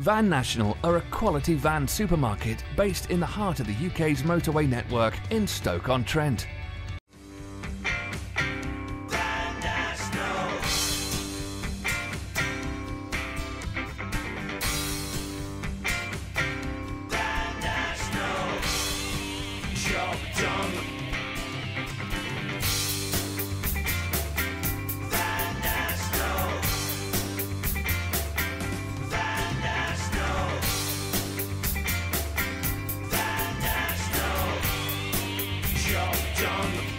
Van National are a quality van supermarket based in the heart of the UK's motorway network in Stoke-on-Trent. Done. John.